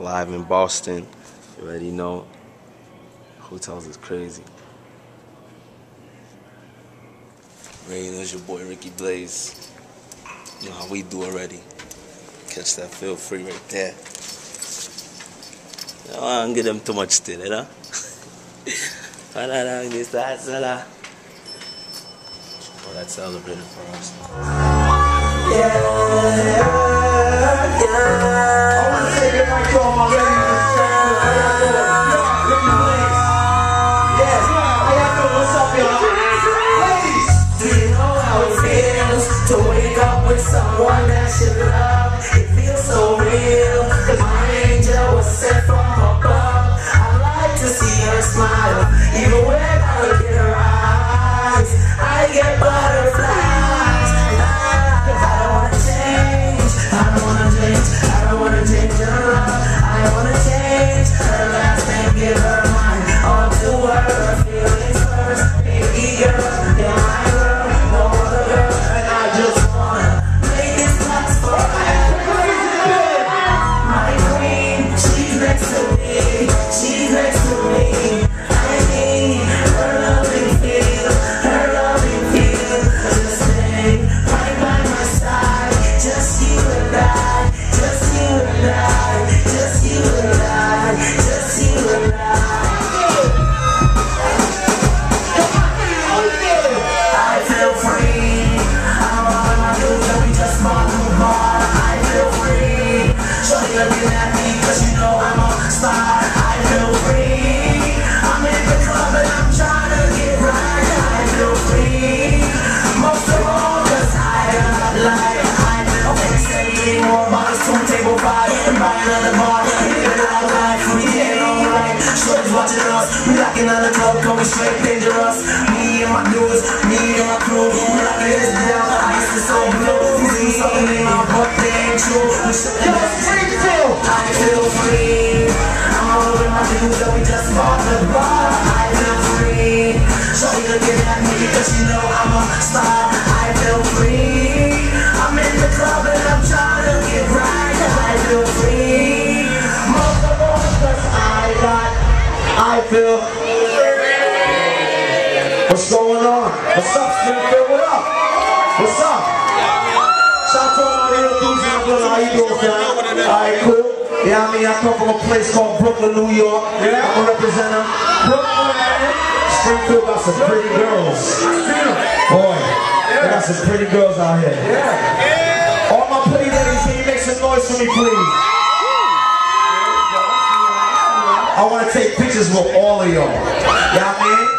live in Boston. You already know. Hotels is crazy. Rain is your boy Ricky Blaze. You know how we do already. Catch that feel free right there. I don't give them too much still, you know? Oh, that's celebrated for us. Yeah, yeah. Excelência. Life. We getting on right. Shorty's watching us. We locking on the club, going straight dangerous. Me and my dudes, me and my crew. We locking this down. Ice is so blue. See something in my butt, they ain't true. We shut the down. I feel free. I'm all with my dudes and we just bought the bar. I feel free. Shorty looking at me because you know I'm a star. I feel What's going on? What's up, Springfield? What up? What's up? Shout out to all my real dudes in the. How you doing, fam? Alright, cool. Yeah, I mean, I come from a place called Brooklyn, New York. Yeah. I'm a representative. Brooklyn. Springfield got some pretty girls. Boy, they got some pretty girls out here. Yeah. All my pretty ladies, can you make some noise for me, please? I want to take pictures with all of y'all. Y'all mean?